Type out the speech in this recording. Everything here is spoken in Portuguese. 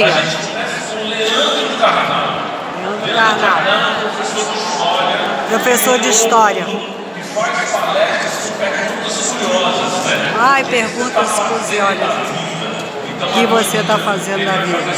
Maria. A gente começa com o Leandro Carnal. Leandro Carnal. É professor de História. Professor de História. Que faz palestras com perguntas curiosas, né? Ai, perguntas curiosas. O então, que você está fazendo na é vida?